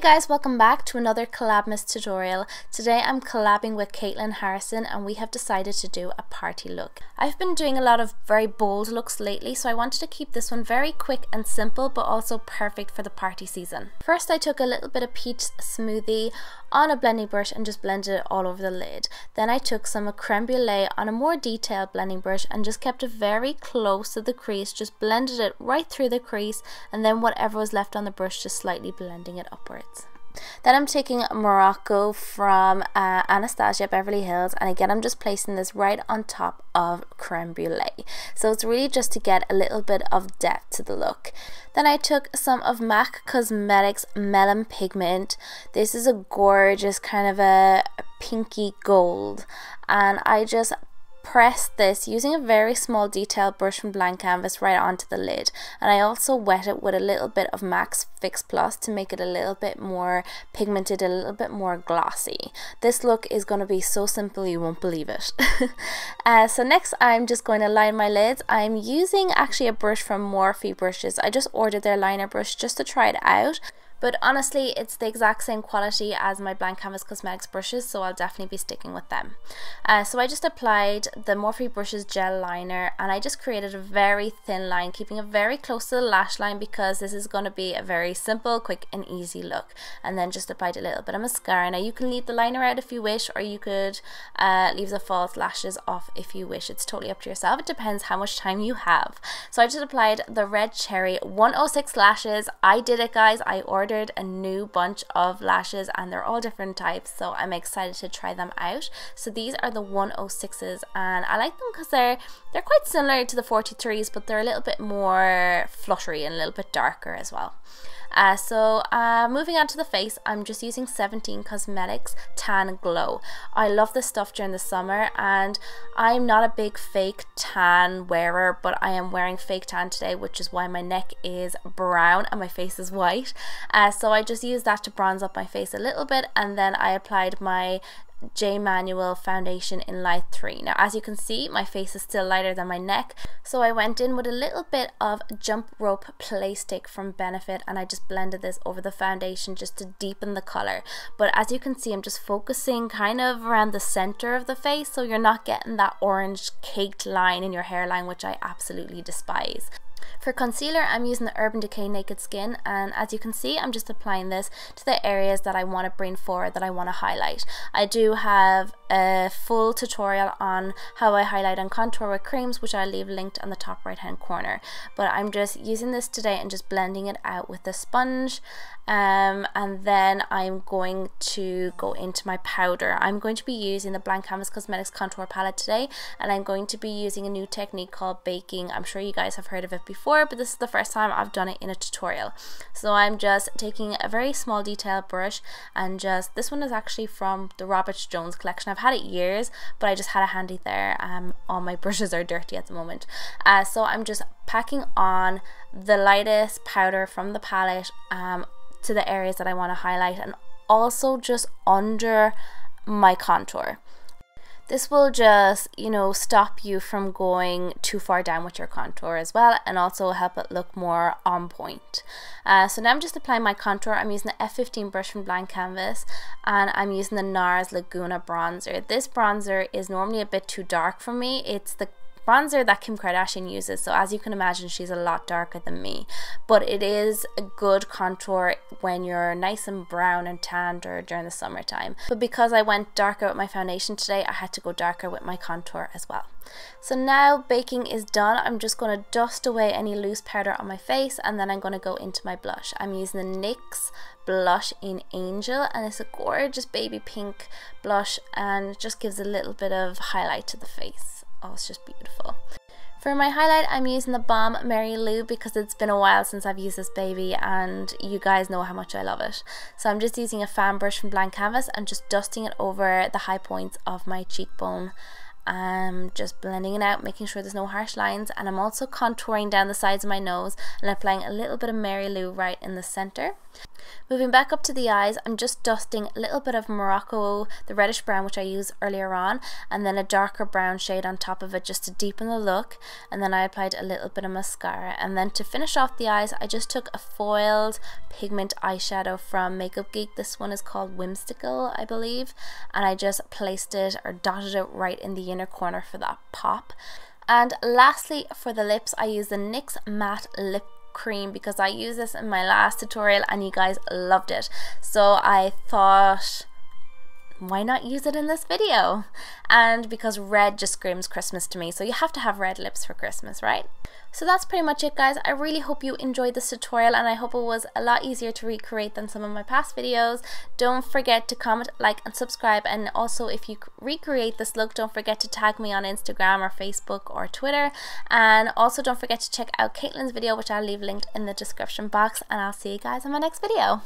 guys, welcome back to another Collabmas tutorial. Today I'm collabing with Kaitlyn Harrison and we have decided to do a party look. I've been doing a lot of very bold looks lately so I wanted to keep this one very quick and simple but also perfect for the party season. First I took a little bit of peach smoothie on a blending brush and just blended it all over the lid. Then I took some creme brulee on a more detailed blending brush and just kept it very close to the crease, just blended it right through the crease and then whatever was left on the brush just slightly blending it upwards. Then I'm taking Morocco from uh, Anastasia Beverly Hills and again I'm just placing this right on top of creme brulee. So it's really just to get a little bit of depth to the look. Then I took some of MAC Cosmetics Melon Pigment. This is a gorgeous kind of a pinky gold and I just press this using a very small detailed brush from blank canvas right onto the lid and I also wet it with a little bit of MAC Fix Plus to make it a little bit more pigmented, a little bit more glossy. This look is going to be so simple you won't believe it. uh, so next I'm just going to line my lids. I'm using actually a brush from Morphe Brushes. I just ordered their liner brush just to try it out but honestly it's the exact same quality as my blank canvas cosmetics brushes so I'll definitely be sticking with them. Uh, so I just applied the Morphe brushes gel liner and I just created a very thin line keeping it very close to the lash line because this is going to be a very simple quick and easy look. And then just applied a little bit of mascara. Now you can leave the liner out if you wish or you could uh, leave the false lashes off if you wish. It's totally up to yourself. It depends how much time you have. So I just applied the red cherry 106 lashes. I did it guys. I ordered ordered a new bunch of lashes and they're all different types so I'm excited to try them out. So these are the 106s and I like them because they're they're quite similar to the 43s but they're a little bit more fluttery and a little bit darker as well uh, so uh, moving on to the face, I'm just using 17 Cosmetics Tan Glow. I love this stuff during the summer and I'm not a big fake tan wearer, but I am wearing fake tan today, which is why my neck is brown and my face is white. Uh, so I just used that to bronze up my face a little bit and then I applied my J Manual foundation in light 3. Now as you can see my face is still lighter than my neck so I went in with a little bit of Jump Rope Play Stick from Benefit and I just blended this over the foundation just to deepen the colour but as you can see I'm just focusing kind of around the centre of the face so you're not getting that orange caked line in your hairline which I absolutely despise. For concealer, I'm using the Urban Decay Naked Skin and as you can see, I'm just applying this to the areas that I want to bring forward, that I want to highlight. I do have a full tutorial on how I highlight and contour with creams, which I'll leave linked on the top right hand corner. But I'm just using this today and just blending it out with the sponge um, and then I'm going to go into my powder. I'm going to be using the Blank Canvas Cosmetics Contour Palette today and I'm going to be using a new technique called baking. I'm sure you guys have heard of it before but this is the first time I've done it in a tutorial. So I'm just taking a very small detail brush and just, this one is actually from the Robert Jones collection. I've had it years but I just had it handy there. Um, all my brushes are dirty at the moment. Uh, so I'm just packing on the lightest powder from the palette um, to the areas that I want to highlight and also just under my contour. This will just, you know, stop you from going too far down with your contour as well and also help it look more on point. Uh, so now I'm just applying my contour. I'm using the F15 brush from Blank Canvas and I'm using the NARS Laguna bronzer. This bronzer is normally a bit too dark for me. It's the bronzer that Kim Kardashian uses. So as you can imagine, she's a lot darker than me. But it is a good contour when you're nice and brown and tanned or during the summertime. But because I went darker with my foundation today, I had to go darker with my contour as well. So now baking is done. I'm just going to dust away any loose powder on my face and then I'm going to go into my blush. I'm using the NYX blush in Angel and it's a gorgeous baby pink blush and just gives a little bit of highlight to the face. Oh, it's just beautiful. For my highlight, I'm using the Balm Mary Lou because it's been a while since I've used this baby and you guys know how much I love it. So I'm just using a fan brush from Blank Canvas and just dusting it over the high points of my cheekbone. I'm just blending it out, making sure there's no harsh lines and I'm also contouring down the sides of my nose and applying a little bit of Mary Lou right in the center. Moving back up to the eyes, I'm just dusting a little bit of Morocco, the reddish brown which I used earlier on, and then a darker brown shade on top of it just to deepen the look. And then I applied a little bit of mascara. And then to finish off the eyes, I just took a foiled pigment eyeshadow from Makeup Geek. This one is called Whimsical, I believe. And I just placed it or dotted it right in the inner corner for that pop. And lastly, for the lips, I use the NYX Matte Lip cream because I used this in my last tutorial and you guys loved it. So I thought why not use it in this video? And because red just screams Christmas to me, so you have to have red lips for Christmas, right? So that's pretty much it guys. I really hope you enjoyed this tutorial and I hope it was a lot easier to recreate than some of my past videos. Don't forget to comment, like and subscribe and also if you recreate this look don't forget to tag me on Instagram or Facebook or Twitter and also don't forget to check out Kaitlyn's video which I'll leave linked in the description box and I'll see you guys in my next video.